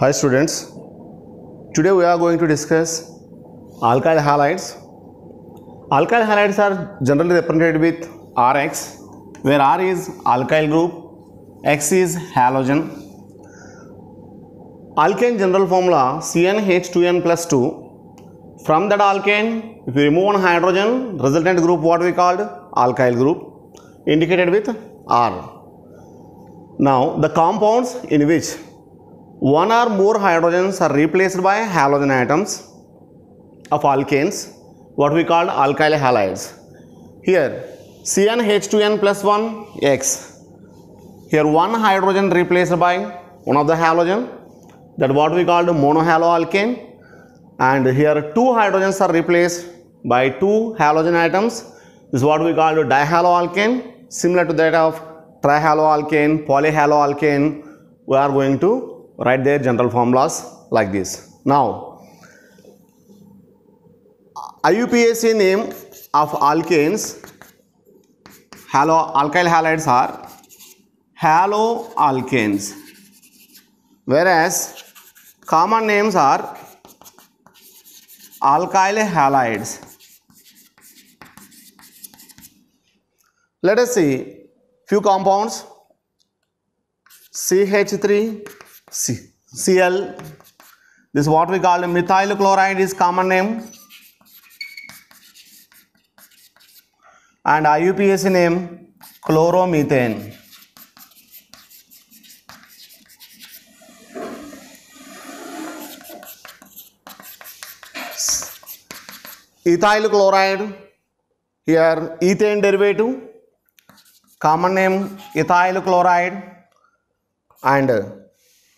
Hi students, today we are going to discuss alkyl halides. Alkyl halides are generally represented with Rx, where R is alkyl group, X is halogen. Alkane general formula CnH2n plus 2. From that alkane, if we remove one hydrogen, resultant group what we called alkyl group, indicated with R. Now the compounds in which one or more hydrogens are replaced by halogen atoms of alkanes what we call alkyl halides. Here cnh2n plus 1 x. Here one hydrogen replaced by one of the halogen that what we called monohaloalkane. And here two hydrogens are replaced by two halogen atoms. This is what we call dihaloalkane similar to that of trihaloalkane polyhaloalkane. We are going to write their general formulas like this. Now, IUPAC name of alkanes, halo, alkyl halides are haloalkanes, whereas common names are alkyl halides. Let us see few compounds CH3 C, Cl. This is what we call methyl chloride is common name. And IUPAC name chloromethane. Ethyl chloride here ethane derivative common name ethyl chloride and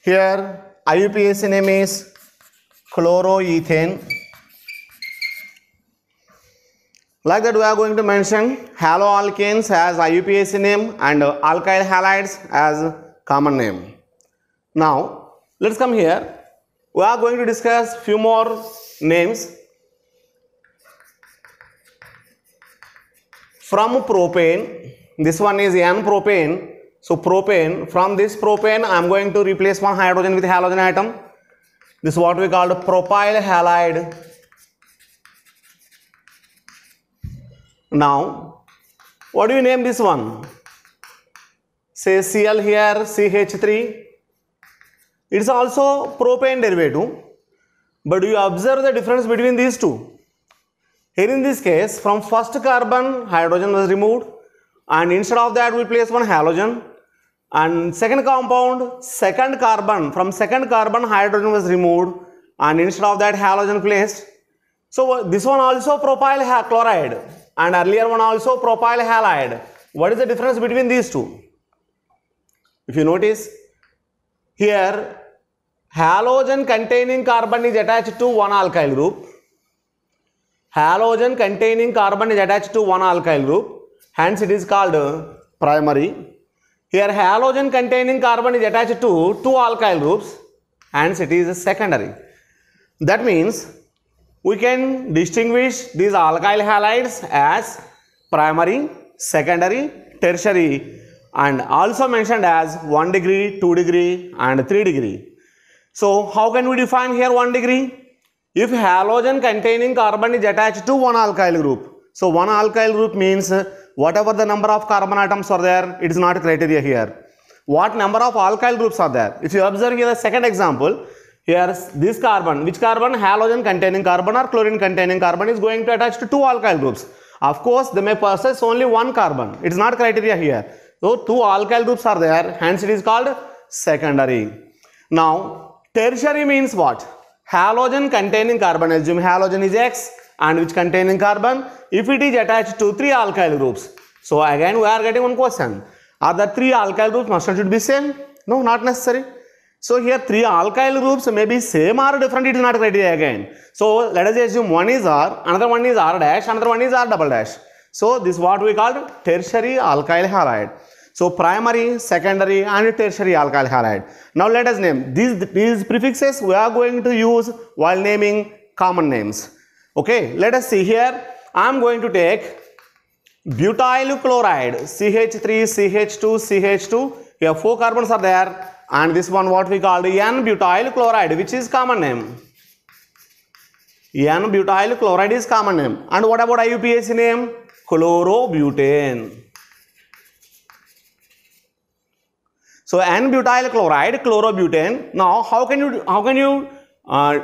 here IUPAC name is chloroethane. Like that we are going to mention haloalkanes as IUPAC name and alkyl halides as common name. Now let's come here. We are going to discuss few more names from propane. This one is N-propane so propane, from this propane I am going to replace one hydrogen with halogen atom. This is what we call propyl halide. Now, what do you name this one? Say Cl here, CH3. It is also propane derivative. But you observe the difference between these two. Here in this case, from first carbon, hydrogen was removed and instead of that we place one halogen and second compound second carbon. From second carbon hydrogen was removed. And instead of that halogen placed. So uh, this one also propyl chloride. And earlier one also propyl halide. What is the difference between these two? If you notice here halogen containing carbon is attached to one alkyl group. Halogen containing carbon is attached to one alkyl group. Hence it is called uh, primary here halogen containing carbon is attached to two alkyl groups hence it is secondary. That means we can distinguish these alkyl halides as primary, secondary, tertiary and also mentioned as 1 degree, 2 degree and 3 degree. So how can we define here 1 degree? If halogen containing carbon is attached to one alkyl group. So one alkyl group means uh, whatever the number of carbon atoms are there, it is not criteria here. What number of alkyl groups are there? If you observe here the second example, here this carbon, which carbon? Halogen containing carbon or chlorine containing carbon is going to attach to two alkyl groups. Of course, they may possess only one carbon. It is not criteria here. So, two alkyl groups are there, hence it is called secondary. Now, tertiary means what? Halogen containing carbon, assume halogen is X and which containing carbon if it is attached to three alkyl groups. So again we are getting one question. Are the three alkyl groups must should be same? No, not necessary. So here three alkyl groups may be same or different, it is not criteria again. So let us assume one is R, another one is R dash, another one is R double dash. So this what we call tertiary alkyl halide. So primary, secondary and tertiary alkyl halide. Now let us name these, these prefixes we are going to use while naming common names. Okay, let us see here. I am going to take butyl chloride CH3, CH2, CH2. Here four carbons are there and this one what we called N-butyl chloride which is common name. N-butyl chloride is common name. And what about IUPAC name? Chlorobutane. So N-butyl chloride, chlorobutane. Now how can you how can you uh,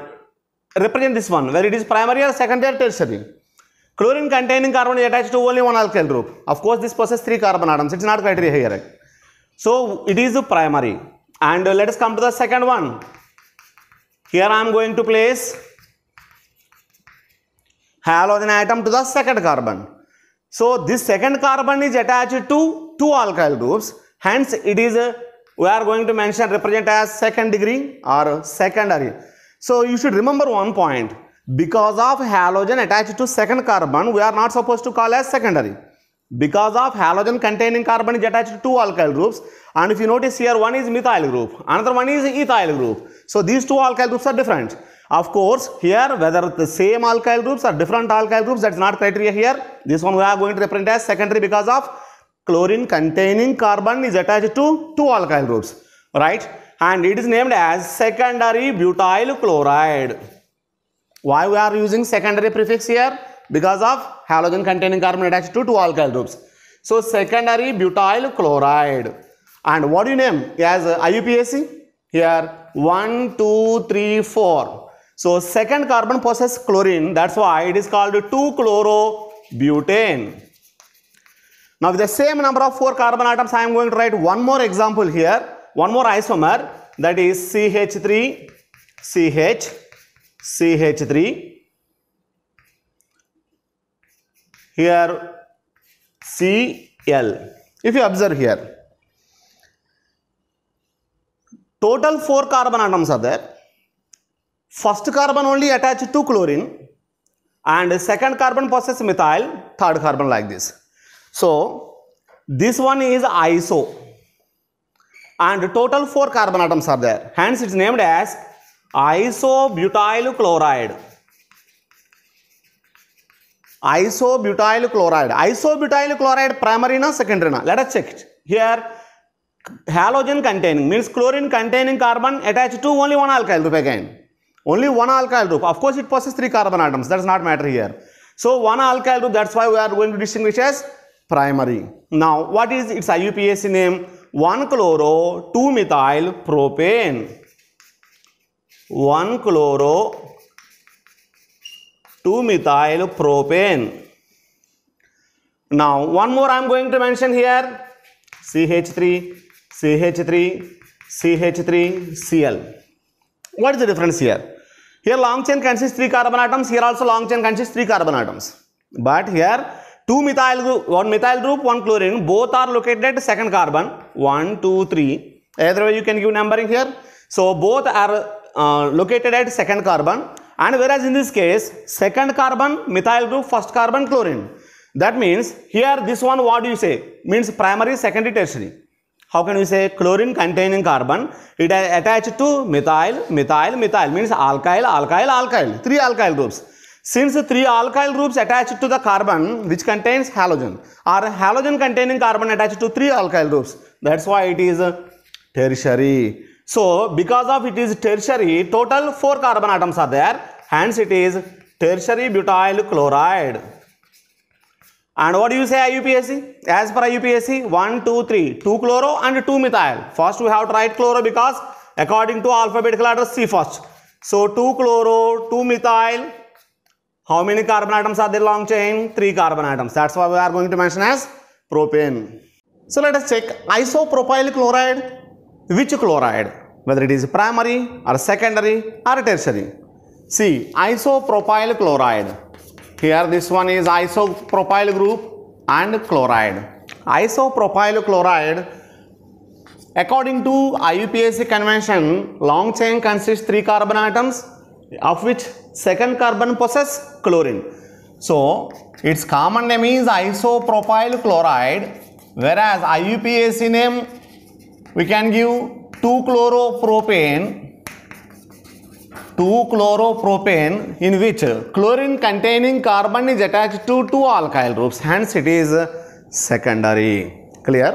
represent this one? Whether it is primary or secondary or tertiary? Chlorine containing carbon is attached to only one alkyl group. Of course, this possesses three carbon atoms. It's not criteria here. So it is primary. And uh, let us come to the second one. Here I am going to place halogen atom to the second carbon. So this second carbon is attached to two alkyl groups. Hence it is a, we are going to mention represent as second degree or secondary. So you should remember one point. Because of halogen attached to second carbon, we are not supposed to call as secondary. Because of halogen containing carbon is attached to two alkyl groups. And if you notice here, one is methyl group, another one is ethyl group. So these two alkyl groups are different. Of course, here whether the same alkyl groups or different alkyl groups, that's not criteria here. This one we are going to represent as secondary because of chlorine containing carbon is attached to two alkyl groups, right? And it is named as secondary butyl chloride. Why we are using secondary prefix here? Because of halogen containing carbon attached to two alkyl groups. So secondary butyl chloride. And what do you name as IUPAC? Here 1, 2, 3, 4. So second carbon possesses chlorine. That's why it is called 2-chlorobutane. Now with the same number of 4 carbon atoms, I am going to write one more example here. One more isomer that is CH3, CH, CH3. Here Cl. If you observe here, total 4 carbon atoms are there. First carbon only attached to chlorine and second carbon possesses methyl, third carbon like this. So this one is iso and total 4 carbon atoms are there. Hence it is named as isobutyl chloride. Isobutyl chloride. Isobutyl chloride primary na secondary na. Let us check it. Here halogen containing means chlorine containing carbon attached to only one alkyl group again. Only one alkyl group. Of course, it possesses three carbon atoms. That does not matter here. So, one alkyl group, that's why we are going to distinguish as primary. Now, what is its IUPAC name? 1-chloro, 2-methyl propane. 1-chloro, 2-methyl propane. Now, one more I am going to mention here. CH3, CH3, CH3, Cl. What is the difference here? Here long chain consists three carbon atoms. Here also long chain consists three carbon atoms. But here two methyl group, one methyl group, one chlorine. Both are located at second carbon. One, two, three. Either way you can give numbering here. So both are uh, located at second carbon. And whereas in this case, second carbon methyl group, first carbon chlorine. That means here this one what do you say? Means primary, secondary, tertiary. How can we say chlorine containing carbon? It is attached to methyl, methyl, methyl means alkyl, alkyl, alkyl. Three alkyl groups. Since three alkyl groups attached to the carbon which contains halogen or halogen containing carbon attached to three alkyl groups. That's why it is uh, tertiary. So because of it is tertiary, total four carbon atoms are there. Hence it is tertiary butyl chloride. And what do you say IUPAC? As per IUPAC, 1, 2, 3, 2 chloro and 2 methyl. First we have to write chloro because according to alphabetical order C first. So 2 chloro, 2 methyl. How many carbon atoms are there long chain? 3 carbon atoms. That's why we are going to mention as propane. So let us check isopropyl chloride. Which chloride? Whether it is primary or secondary or tertiary. See, isopropyl chloride. Here this one is isopropyl group and chloride. Isopropyl chloride according to IUPAC convention long chain consists three carbon atoms of which second carbon possess chlorine. So its common name is isopropyl chloride whereas IUPAC name we can give 2-chloropropane 2-chloropropane in which chlorine containing carbon is attached to two alkyl groups hence it is secondary clear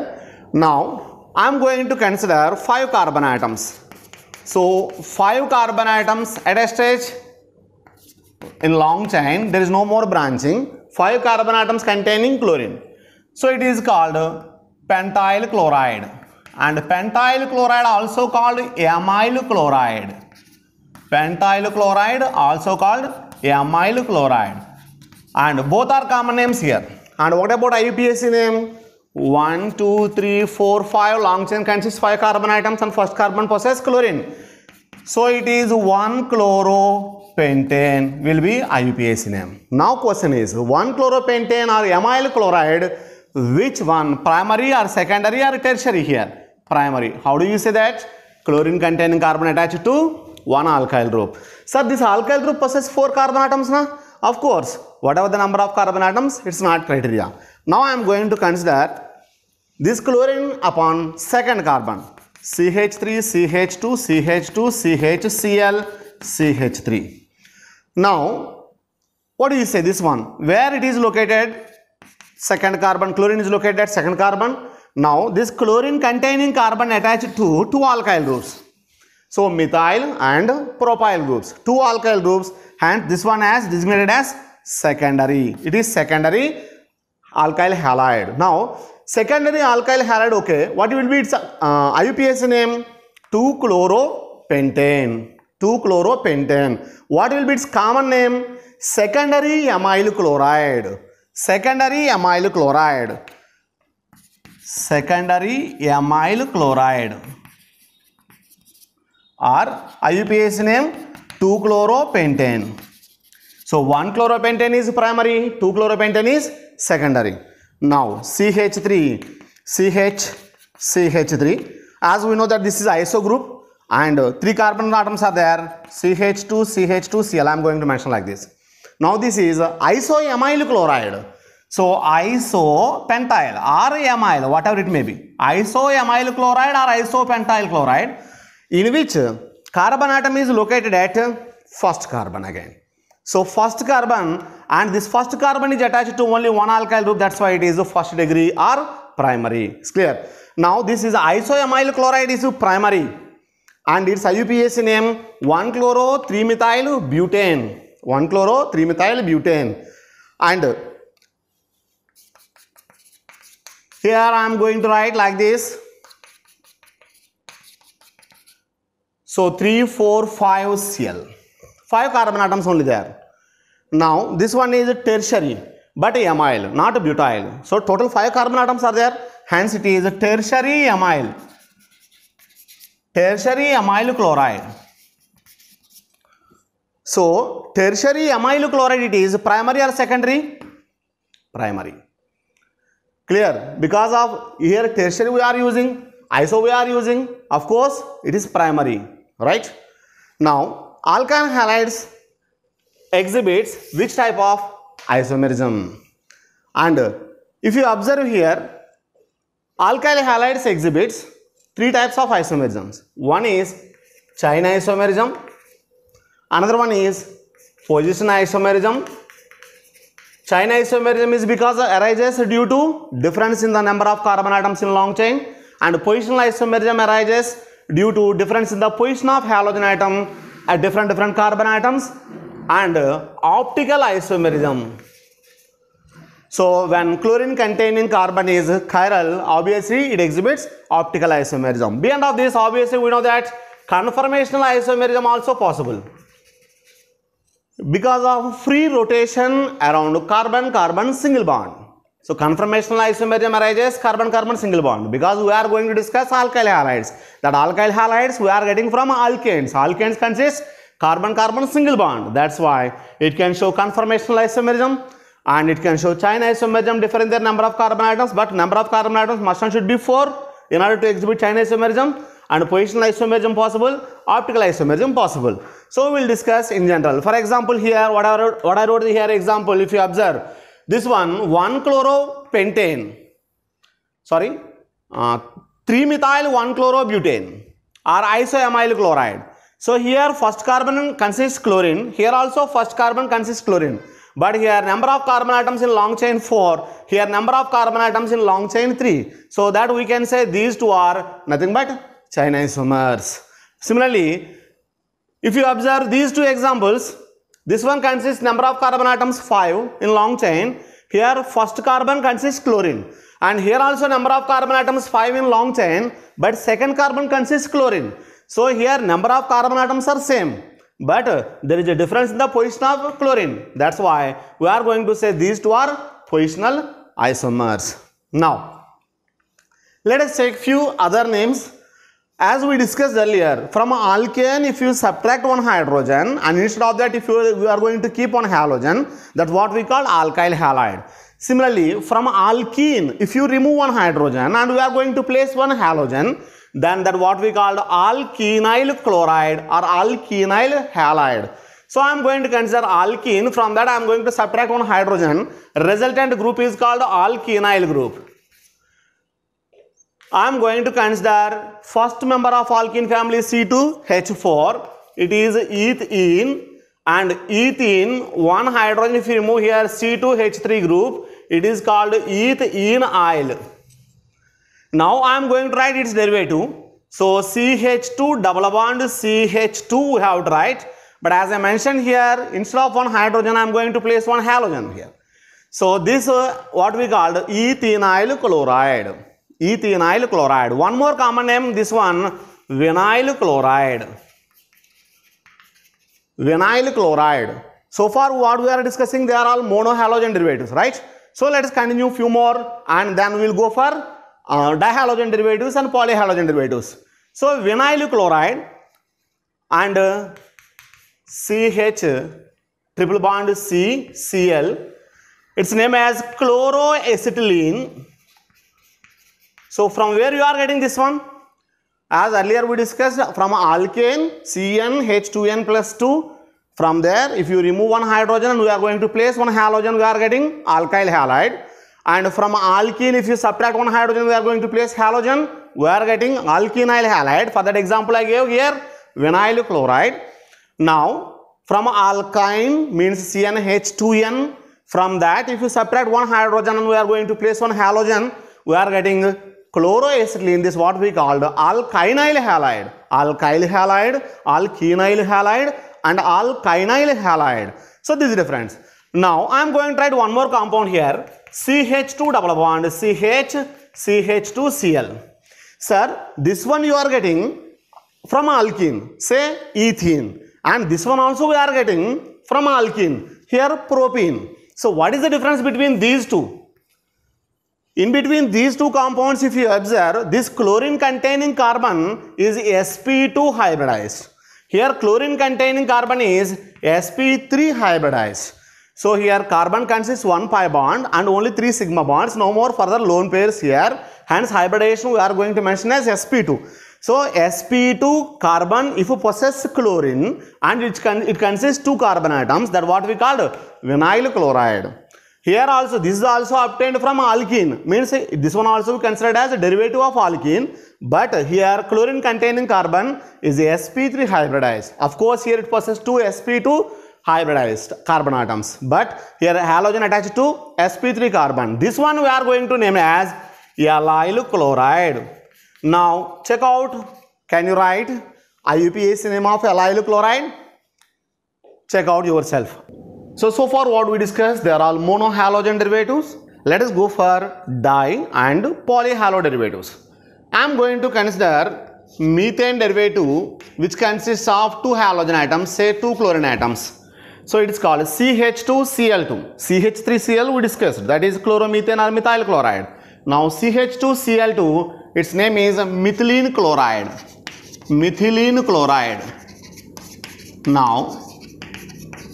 now I am going to consider five carbon atoms. So five carbon atoms at a stage in long chain there is no more branching. Five carbon atoms containing chlorine. So it is called pentyl chloride and pentyl chloride also called amyl chloride. Pentyl chloride also called amyl chloride and both are common names here. And what about IUPAC name? 1, 2, 3, 4, 5 long chain consists 5 carbon atoms and first carbon possess chlorine. So it is 1 chloropentane will be IUPAC name. Now question is 1 chloropentane or amyl chloride which one primary or secondary or tertiary here? Primary. How do you say that? Chlorine containing carbon attached to one alkyl group. Sir this alkyl group possess 4 carbon atoms na? Of course whatever the number of carbon atoms it's not criteria. Now I am going to consider this chlorine upon second carbon CH3, CH2, CH2, CHCl, CH3. Now, what do you say this one? Where it is located? Second carbon, chlorine is located at second carbon. Now, this chlorine containing carbon attached to two alkyl groups. So, methyl and propyl groups. Two alkyl groups and this one as designated as secondary. It is secondary alkyl halide. Now, secondary alkyl halide, okay, what will be its uh, IUPAC name? 2-chloropentane. 2-chloropentane. What will be its common name? Secondary amyl chloride. Secondary amyl chloride. Secondary amyl chloride. Or IUPAC name 2-chloropentane. So 1 chloropentane is primary, 2 chloropentane is secondary. Now CH3, CH, CH3. As we know that this is iso group and uh, 3 carbon atoms are there. CH2, CH2, Cl. I am going to mention like this. Now this is uh, isoamyl chloride. So isopentyl or amyl, whatever it may be. Isoamyl chloride or isopentyl chloride in which carbon atom is located at first carbon again. So first carbon and this first carbon is attached to only one alkyl group that's why it is a first degree or primary. It's clear. Now this is isoamyl chloride is primary and its IUPAC name 1 chloro 3 methyl butane. 1 chloro 3 methyl butane and here I am going to write like this. So 3, 4, 5 Cl. 5 carbon atoms only there. Now this one is a tertiary but amyl not a butyl. So total 5 carbon atoms are there hence it is a tertiary amyl. Tertiary amyl chloride. So tertiary amyl chloride it is primary or secondary? Primary. Clear? Because of here tertiary we are using, iso we are using, of course it is primary, right? Now alkyl halides exhibits which type of isomerism? And if you observe here, alkyl halides exhibits three types of isomerisms. One is chain isomerism, another one is position isomerism. Chain isomerism is because arises due to difference in the number of carbon atoms in long chain and positional isomerism arises due to difference in the position of halogen atom at different different carbon atoms and uh, optical isomerism. So when chlorine containing carbon is chiral, obviously it exhibits optical isomerism. Beyond of this, obviously we know that conformational isomerism also possible because of free rotation around carbon-carbon single bond. So conformational isomerism arises carbon-carbon single bond because we are going to discuss alkyl halides. That alkyl halides we are getting from alkanes. Alkanes consist carbon-carbon single bond. That's why it can show conformational isomerism and it can show chain isomerism different their number of carbon atoms but number of carbon atoms must and should be 4 in order to exhibit chain isomerism and positional isomerism possible, optical isomerism possible. So we will discuss in general. For example here what I wrote, what I wrote here example if you observe this one 1 chloropentane sorry uh, 3 methyl 1 chlorobutane or isoamyl chloride. So here first carbon consists chlorine here also first carbon consists chlorine But here number of carbon atoms in long chain 4. Here number of carbon atoms in long chain 3. So that we can say these two are nothing but chain isomers. Similarly, if you observe these two examples, this one consists number of carbon atoms 5 in long chain. Here first carbon consists chlorine. And here also number of carbon atoms 5 in long chain. But second carbon consists chlorine. So here number of carbon atoms are same. But there is a difference in the position of chlorine. That's why we are going to say these two are positional isomers. Now, let us take few other names. As we discussed earlier, from alkane, if you subtract one hydrogen and instead of that, if you, you are going to keep one halogen, that's what we call alkyl halide. Similarly, from alkene, if you remove one hydrogen and we are going to place one halogen, then that what we called alkenyl chloride or alkenyl halide. So I am going to consider alkene. From that I am going to subtract one hydrogen. Resultant group is called alkenyl group. I am going to consider first member of alkene family C2H4. It is ethene and ethene one hydrogen if you remove here C2H3 group it is called ethene Now I am going to write its derivative. So CH2 double bond CH2 we have to write. But as I mentioned here instead of one hydrogen I am going to place one halogen here. So this uh, what we called ethenyl chloride ethenyl chloride. One more common name, this one, vinyl chloride. Vinyl chloride. So far what we are discussing, they are all monohalogen derivatives, right? So let us continue few more and then we will go for uh, dihalogen derivatives and polyhalogen derivatives. So vinyl chloride and uh, CH triple bond C, Cl. Its name as chloroacetylene so from where you are getting this one? As earlier we discussed from alkane CnH2n plus 2. From there if you remove one hydrogen and we are going to place one halogen we are getting alkyl halide. And from alkene if you subtract one hydrogen we are going to place halogen we are getting alkenyl halide. For that example I gave here vinyl chloride. Now from alkyne means CnH2n from that if you subtract one hydrogen and we are going to place one halogen we are getting chloroacetylene this what we called alkynyl halide. Alkyl halide alkenyl halide and alkynyl halide. So this is difference. Now i am going to write one more compound here. Ch2 double bond ch ch2cl sir this one you are getting from alkene say ethene. And this one also we are getting from alkene here propene. So what is the difference between these two in between these two compounds, if you observe, this chlorine containing carbon is sp2 hybridized. Here chlorine containing carbon is sp3 hybridized. So here carbon consists one pi bond and only three sigma bonds, no more further lone pairs here. Hence hybridization we are going to mention as sp2. So sp2 carbon if you possess chlorine and it, it consists two carbon atoms that what we call vinyl chloride. Here also, this is also obtained from alkene. Means this one also considered as a derivative of alkene. But here chlorine containing carbon is sp3 hybridized. Of course, here it possesses two sp2 hybridized carbon atoms. But here halogen attached to sp3 carbon. This one we are going to name as allyl chloride. Now check out. Can you write IUPAC name of allyl chloride? Check out yourself. So, so far what we discussed, they are all monohalogen derivatives. Let us go for di and polyhalo derivatives. I am going to consider methane derivative which consists of two halogen atoms, say two chlorine atoms. So it is called CH2Cl2. CH3Cl we discussed, that is chloromethane or methyl chloride. Now CH2Cl2, its name is methylene chloride. Methylene chloride. Now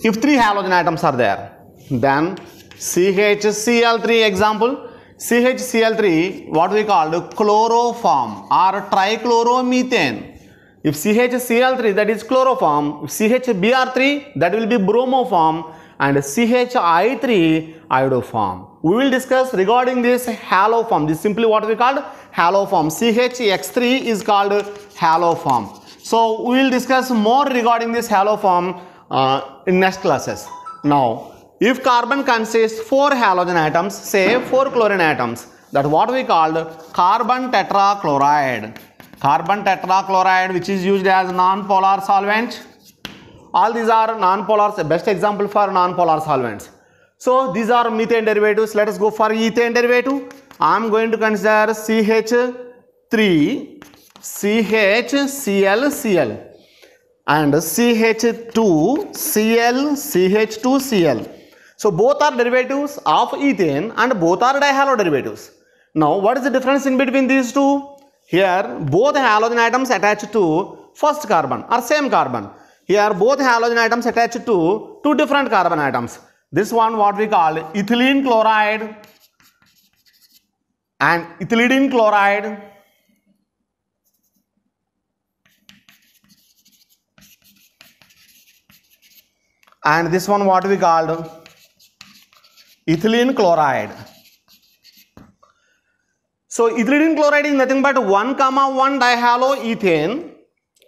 if three halogen atoms are there, then CHCl3 example, CHCl3 what we call chloroform or trichloromethane. If CHCl3 that is chloroform, if CHBr3 that will be bromoform and CHI3 iodoform. We will discuss regarding this haloform. This is simply what we called haloform. CHX3 is called haloform. So we will discuss more regarding this haloform uh, in next classes. Now, if carbon consists four halogen atoms, say four chlorine atoms, that what we called carbon tetrachloride. Carbon tetrachloride which is used as non-polar solvent. All these are non-polar, best example for non-polar solvents. So these are methane derivatives. Let us go for ethane derivative. I am going to consider CH3, CHCl, Cl and CH2, Cl, CH2, Cl. So both are derivatives of ethane and both are dihalo derivatives. Now what is the difference in between these two? Here both halogen atoms attached to first carbon or same carbon. Here both halogen atoms attached to two different carbon atoms. This one what we call ethylidene chloride and ethylidene chloride and this one what we called ethylidene chloride. So ethylene chloride is nothing but 1 comma 1 dihaloethane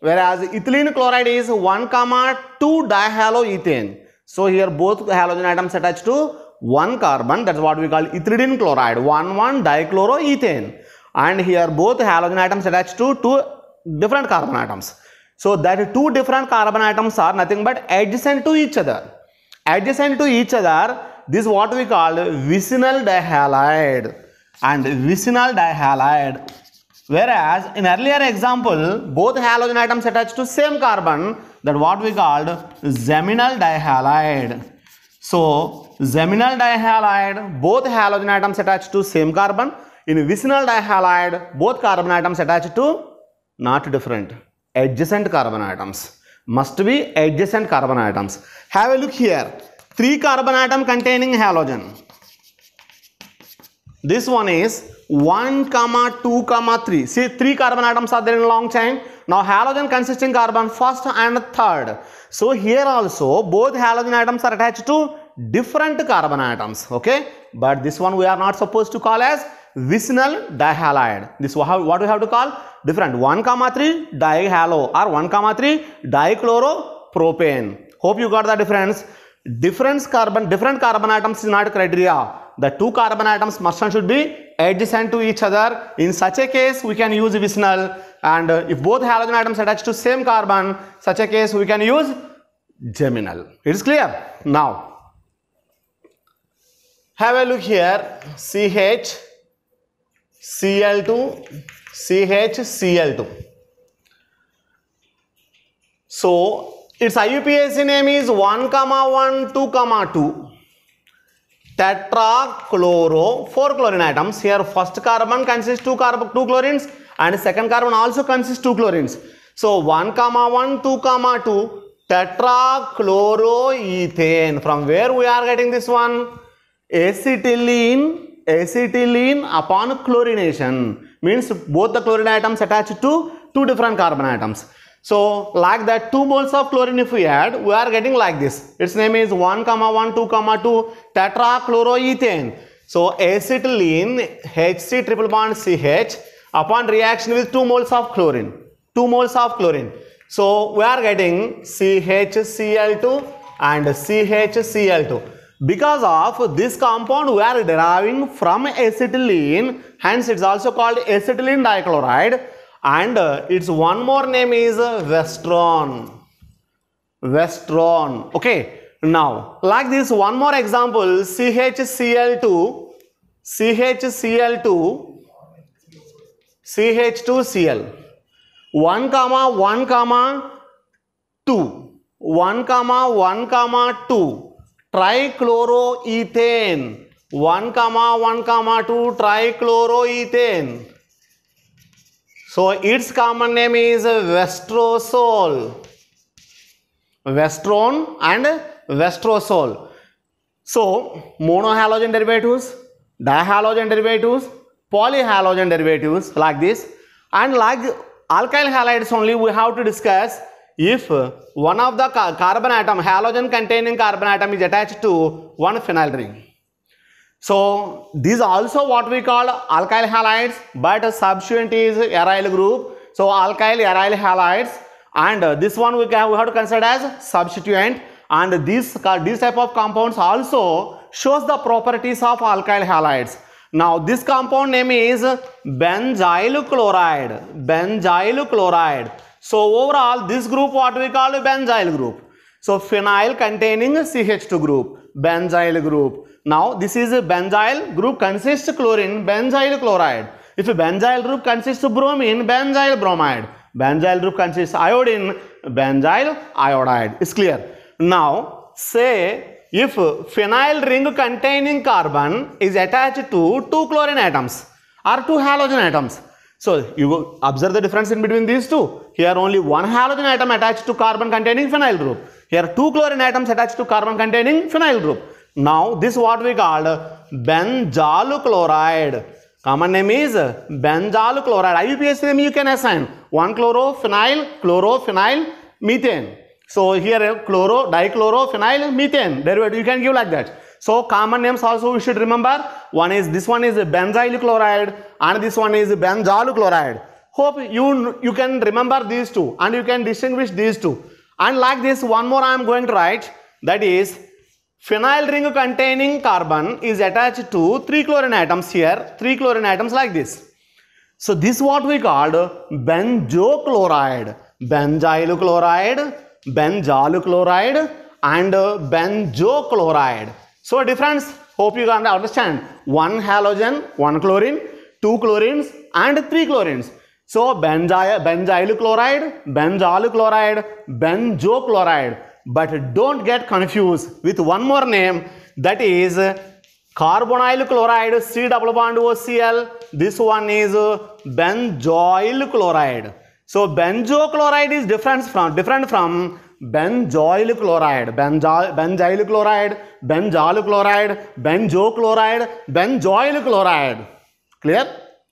whereas ethylidene chloride is 1 comma 2 dihaloethane. So here both halogen atoms attached to one carbon that's what we call ethylene chloride 1 1 dichloroethane and here both halogen atoms attached to two different carbon atoms. So that two different carbon atoms are nothing but adjacent to each other. Adjacent to each other this is what we call vicinal dihalide and vicinal dihalide whereas in earlier example both halogen atoms attached to same carbon that what we called geminal dihalide so geminal dihalide both halogen atoms attached to same carbon. In vicinal dihalide both carbon atoms attached to not different adjacent carbon atoms. Must be adjacent carbon atoms. Have a look here. Three carbon atom containing halogen. This one is 1 comma 2 comma 3 see three carbon atoms are there in a long chain. Now halogen consisting carbon first and third. So here also both halogen atoms are attached to different carbon atoms okay? But this one we are not supposed to call as vicinal dihalide this wha- what we have to call? Different. 1 comma 3 dihalo or 1 comma 3 dichloropropane hope you got the difference. Different carbon different carbon atoms is not criteria. The two carbon atoms must and should be adjacent to each other. In such a case we can use vicinal. And uh, if both halogen atoms attached to same carbon such a case we can use geminal it is clear? Now have a look here. Ch cl2 ch cl2 so its IUPAC name is 1 comma 1 2 comma 2 tetrachloro four chlorine atoms. Here first carbon consists two carbon two chlorines and second carbon also consists two chlorines. So 1 comma 1 2 comma 2 tetrachloroethane. From where we are getting this one? Acetylene acetylene upon chlorination means both the chlorine atoms attached to two different carbon atoms. So like that 2 moles of chlorine if we add we are getting like this. Its name is 1 comma 1 2 comma 2 tetrachloroethane. So acetylene hc triple bond ch upon reaction with 2 moles of chlorine. 2 moles of chlorine. So we are getting CHCl2 and CHCl2 because of this compound we are deriving from acetylene hence it's also called acetylene dichloride and uh, its one more name is Westron. Westron. Okay. Now, like this, one more example CHCl2, CHCl2, CH2Cl. 1 comma 1 comma 2 1 comma 1 comma 2 trichloroethane 1 comma 1 comma 2 trichloroethane so its common name is Westrosol. Westron and Vestrosol. So monohalogen derivatives, dihalogen derivatives, polyhalogen derivatives like this and like alkyl halides only we have to discuss if one of the carbon atom halogen containing carbon atom is attached to one phenyl ring. So these also what we call alkyl halides but substituent is aryl group. So alkyl aryl halides and this one we, can, we have to consider as substituent and this this type of compounds also shows the properties of alkyl halides now this compound name is benzyl chloride benzyl chloride so overall this group what we call a benzyl group. So phenyl containing ch2 group benzyl group. Now this is a benzyl group consists chlorine benzyl chloride. If a benzyl group consists of bromine benzyl bromide. Benzyl group consists iodine benzyl iodide. Is clear? Now say if phenyl ring containing carbon is attached to two chlorine atoms or two halogen atoms so you observe the difference in between these two here only one halogen atom attached to carbon containing phenyl group here two chlorine atoms attached to carbon containing phenyl group now this what we called benzal chloride Common name is benzal chloride. IUPAC name you can assign. 1 chlorophenyl, chlorophenyl, methane. So here chloro, dichlorophenyl, methane. Derivative you can give like that. So common names also we should remember. One is this one is benzyl chloride and this one is benzal chloride. Hope you you can remember these two and you can distinguish these two. And like this one more I am going to write that is Phenyl ring containing carbon is attached to three chlorine atoms here, three chlorine atoms like this. So this what we called benzochloride, benzyl chloride, benzal chloride and benzochloride. So difference, hope you can understand. One halogen, one chlorine, two chlorines and three chlorines. So benzyl, benzyl chloride, benzal chloride, benzochloride but don't get confused with one more name that is carbonyl chloride C double bond OCl this one is benzoyl chloride so benzo chloride is different from different from benzoyl chloride benzyl, benzyl chloride benzal chloride benzochloride benzoyl chloride. Clear